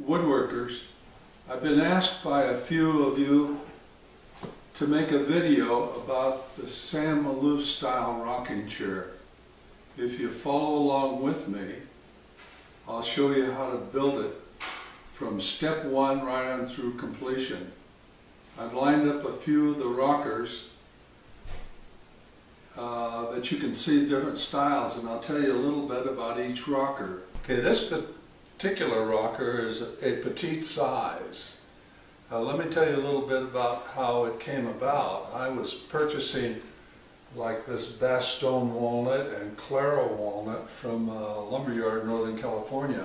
woodworkers. I've been asked by a few of you to make a video about the Sam Maloof style rocking chair. If you follow along with me, I'll show you how to build it from step one right on through completion. I've lined up a few of the rockers uh, that you can see different styles and I'll tell you a little bit about each rocker. Okay, this particular rocker is a petite size. Uh, let me tell you a little bit about how it came about. I was purchasing like this Bastogne walnut and Claro walnut from a lumberyard in Northern California.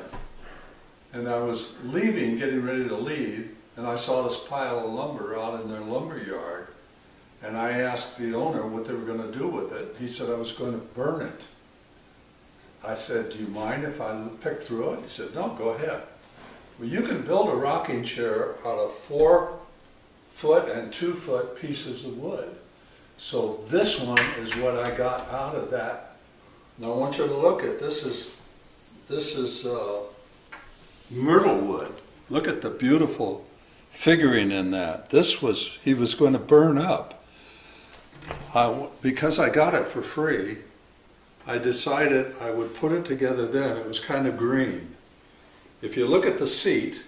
And I was leaving, getting ready to leave, and I saw this pile of lumber out in their lumberyard. And I asked the owner what they were going to do with it. He said I was going to burn it. I said, do you mind if I pick through it? He said, no, go ahead. Well, you can build a rocking chair out of four foot and two foot pieces of wood. So this one is what I got out of that. Now I want you to look at, this is, this is uh, myrtle wood. Look at the beautiful figuring in that. This was, he was going to burn up. I, because I got it for free, I decided I would put it together then. It was kind of green. If you look at the seat,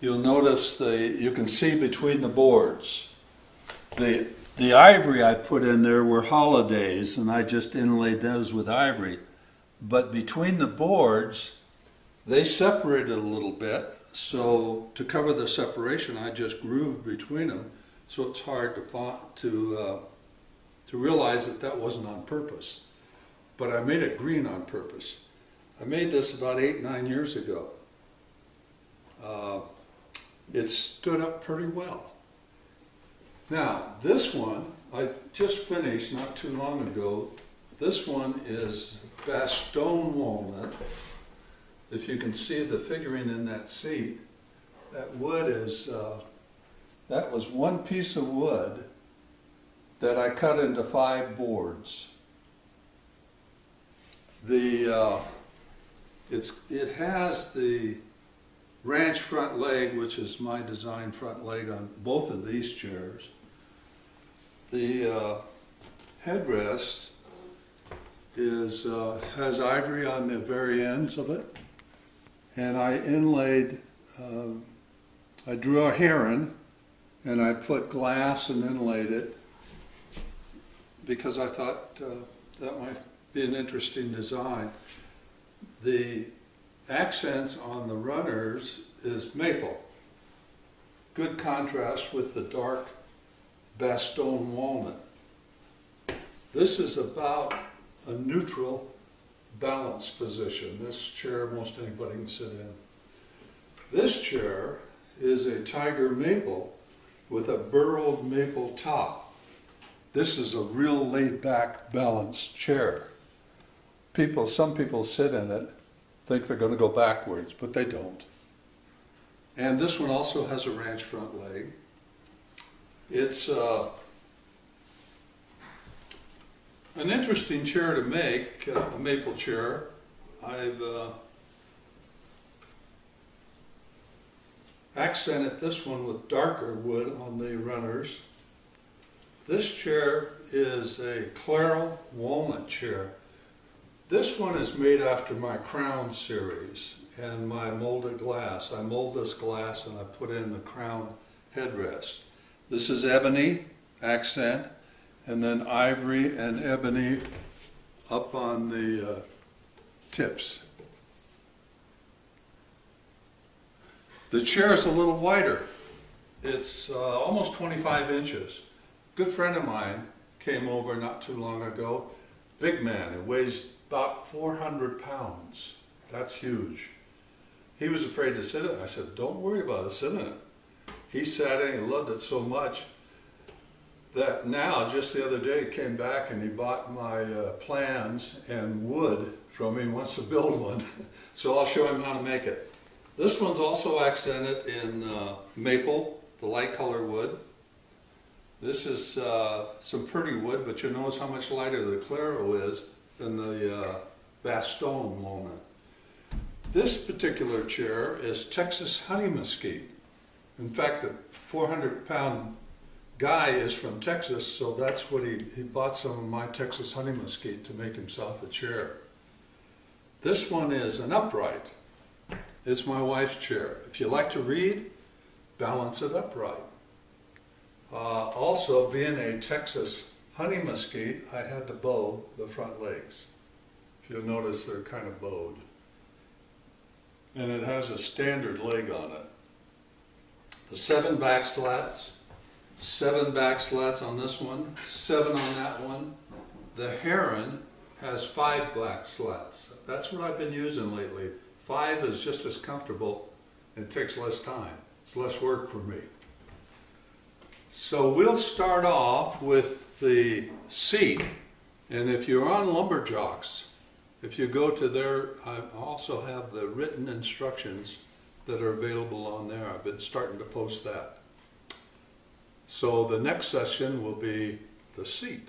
you'll notice the, you can see between the boards. The, the ivory I put in there were holidays and I just inlaid those with ivory. But between the boards, they separated a little bit. So to cover the separation, I just grooved between them. So it's hard to, to, uh, to realize that that wasn't on purpose. But I made it green on purpose. I made this about eight, nine years ago. Uh, it stood up pretty well. Now, this one, I just finished not too long ago. This one is Bastogne walnut. If you can see the figuring in that seat, that wood is, uh, that was one piece of wood that I cut into five boards. The, uh, it's, it has the ranch front leg, which is my design front leg on both of these chairs. The uh, headrest is uh, has ivory on the very ends of it, and I inlaid. Uh, I drew a heron, and I put glass and inlaid it because I thought uh, that might be an interesting design. The accents on the runners is maple. Good contrast with the dark Bastogne walnut. This is about a neutral balance position. This chair most anybody can sit in. This chair is a tiger maple with a burled maple top. This is a real laid back balanced chair. People, some people sit in it, think they're going to go backwards, but they don't. And this one also has a ranch front leg. It's uh, an interesting chair to make, uh, a maple chair. I've uh, accented this one with darker wood on the runners. This chair is a Claro walnut chair. This one is made after my crown series and my molded glass. I mold this glass and I put in the crown headrest. This is ebony accent, and then ivory and ebony up on the uh, tips. The chair is a little wider. It's uh, almost 25 inches. A Good friend of mine came over not too long ago. Big man, it weighs about 400 pounds. That's huge. He was afraid to sit in it. I said, don't worry about it, sit in it he sat in and loved it so much that now, just the other day, he came back and he bought my uh, plans and wood from me. He wants to build one. so I'll show him how to make it. This one's also accented in uh, maple, the light color wood. This is uh, some pretty wood, but you'll notice how much lighter the Claro is than the uh, walnut. This particular chair is Texas honey mesquite. In fact, the 400 pound guy is from Texas, so that's what he, he bought some of my Texas honey mesquite to make himself a chair. This one is an upright. It's my wife's chair. If you like to read, balance it upright. Uh, also, being a Texas honey mesquite, I had to bow the front legs. If you'll notice, they're kind of bowed. And it has a standard leg on it. The seven back slats, seven back slats on this one, seven on that one. The Heron has five black slats. That's what I've been using lately. Five is just as comfortable. It takes less time. It's less work for me. So we'll start off with the seat. And if you're on Lumberjocks, if you go to their, I also have the written instructions that are available on there. I've been starting to post that. So the next session will be the seat.